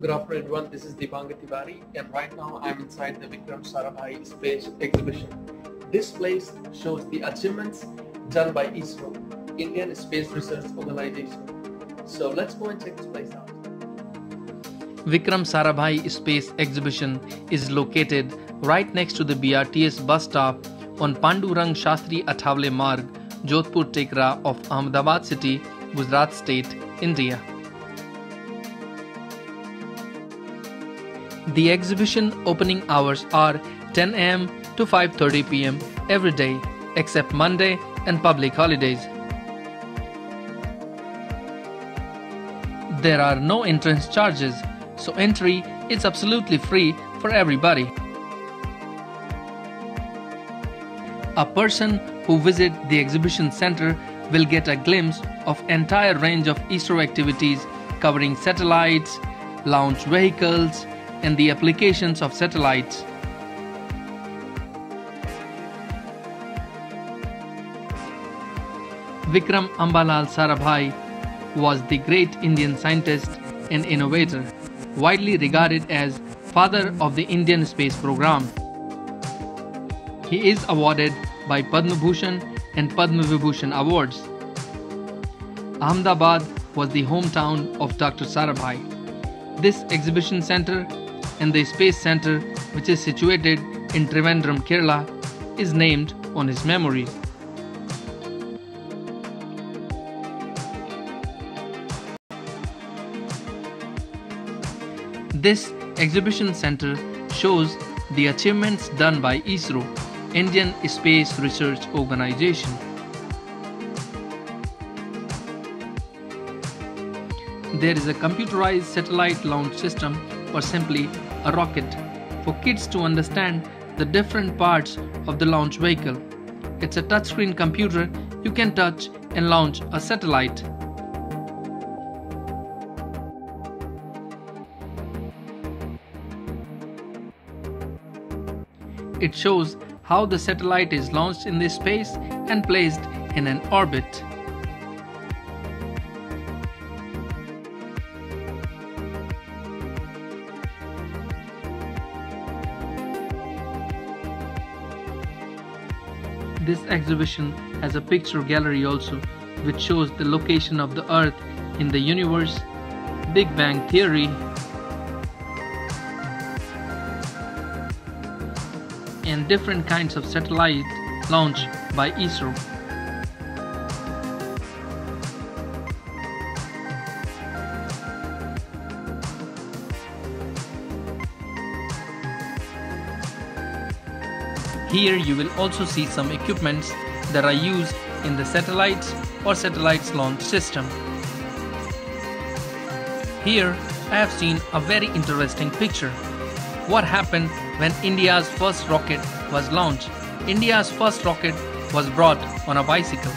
Good afternoon, everyone. This is Deepankar Tiwari, and right now I'm inside the Vikram Sarabhai Space Exhibition. This place shows the achievements done by ISRO, Indian Space Research Organization. So let's go and check this place out. Vikram Sarabhai Space Exhibition is located right next to the BRTS bus stop on Pandurang Shastri Athavale Marg, Jodhpur Tekra of Ahmedabad city, Gujarat state, India. The exhibition opening hours are 10 am to 5:30 pm every day except Monday and public holidays. There are no entrance charges, so entry is absolutely free for everybody. A person who visit the exhibition center will get a glimpse of entire range of ISRO activities covering satellites, launch vehicles, and the applications of satellites. Vikram Ambalal Sarabhai was the great Indian scientist and innovator, widely regarded as father of the Indian space program. He is awarded by Padma Bhushan and Padma Vibhushan awards. Ahmedabad was the hometown of Dr. Sarabhai. This exhibition center and the Space Center, which is situated in Trivandrum, Kerala, is named on his memory. This exhibition center shows the achievements done by ISRO, Indian Space Research Organization. There is a computerized satellite launch system or simply a rocket for kids to understand the different parts of the launch vehicle. It's a touchscreen computer you can touch and launch a satellite. It shows how the satellite is launched in the space and placed in an orbit. This exhibition has a picture gallery also, which shows the location of the Earth in the universe, Big Bang Theory, and different kinds of satellite launched by ISRO. Here you will also see some equipments that are used in the satellites or satellites launch system. Here I have seen a very interesting picture. What happened when India's first rocket was launched? India's first rocket was brought on a bicycle.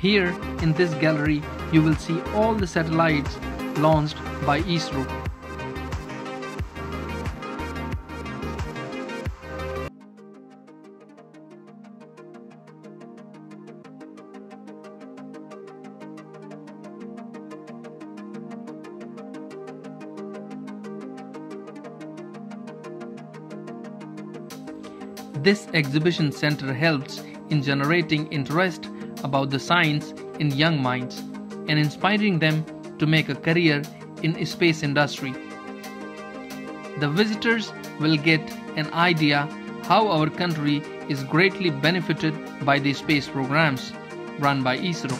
Here in this gallery you will see all the satellites launched by ISRO. This exhibition center helps in generating interest about the science in young minds and inspiring them to make a career in space industry. The visitors will get an idea how our country is greatly benefited by the space programs run by ISRO.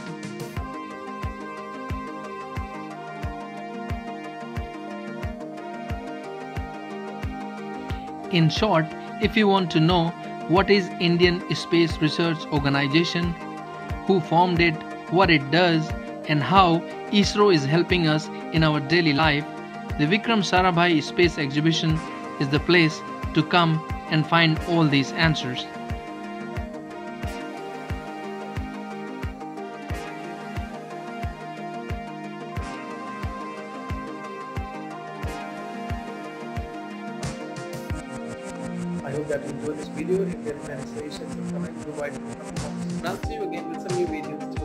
In short, if you want to know what is Indian Space Research Organization, who formed it, what it does, and how ISRO is helping us in our daily life, the Vikram Sarabhai Space Exhibition is the place to come and find all these answers. I hope that you enjoyed this video. If you have any suggestions, comment, provide. I'll see you again with some new videos.